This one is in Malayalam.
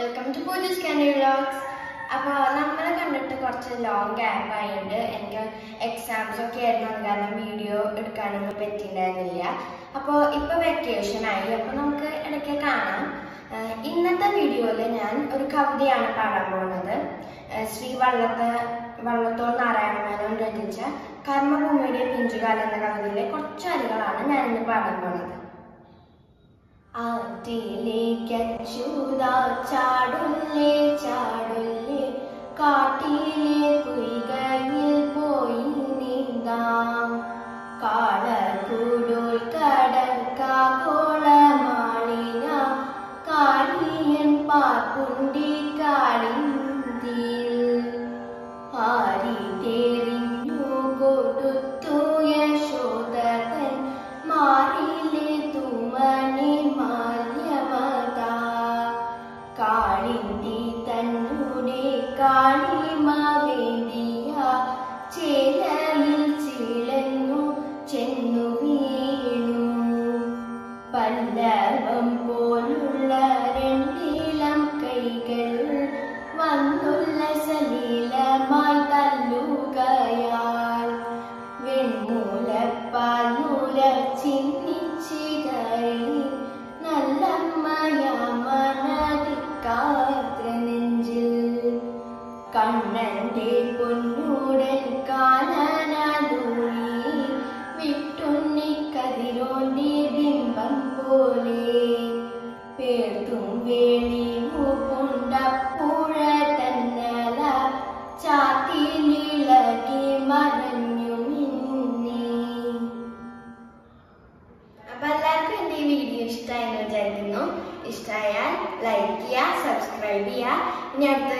Welcome to Pooja's candy vlogs അപ്പോൾ നമ്മളെ കണ്ടിട്ട് കുറച്ച് ലോങ് ഗ്യാപ്പ് ആയിട്ട് എനിക്ക് എക്സാംസ് ഒക്കെ ആയിരുന്നു. കാരണം വീഡിയോ എടുക്കാനൊന്നും പറ്റിയിട്ടുണ്ടായിരുന്നില്ല അപ്പോൾ ഇപ്പോൾ വെക്കേഷൻ ആയി. അപ്പോൾ നമുക്ക് ഇടയ്ക്ക് കാണാം. ഇന്നത്തെ വീഡിയോയിൽ ഞാൻ ഒരു കവിതയാണ് പാടാൻ പോകുന്നത് ശ്രീ വള്ളത്ത് വള്ളത്തോൾ നാരായണ മേനോൻ രചിച്ച കർമ്മഭൂമിയുടെ പിഞ്ചുകാലം എന്ന കവിതയിലെ കുറച്ച് അരികളാണ് ഞാനിന്ന് പാടാൻ പോകുന്നത് ആറ്റിലേക്കച്ചൂതാ ചൂതാ ചാടുല്ലേ തന്നുടെ കാളിമ വേദിയ ചേലയിൽ ചിളന്നു ചെന്നു വീണു. പല്ലവം പോലുള്ള രണ്ടിളം കൈകൾ വന്നുള്ള സലീലമായി തല്ലുകയാൽ വെൺമൂലപ്പാൽ കണ്ണന്റെ പൊന്നൂടൻ കാനനൂളി വിട്ടുണ്ണി കതിരോണ്ടി ബിംബം പോലെ പേർത്തും വേളി മൂപ്പുണ്ടപ്പുഴ തന്നല ചാത്തിലിളകി മറഞ്ഞു നിന്നേ. അപ്പൊ എല്ലാവർക്കും എന്റെ ഈ വീഡിയോ ഇഷ്ടമായെന്ന് വിചാരിക്കുന്നു. ഇഷ്ടമായാൽ ലൈക്ക് ചെയ്യുക സബ്സ്ക്രൈബ് ചെയ്യുക. ഇനി അടുത്ത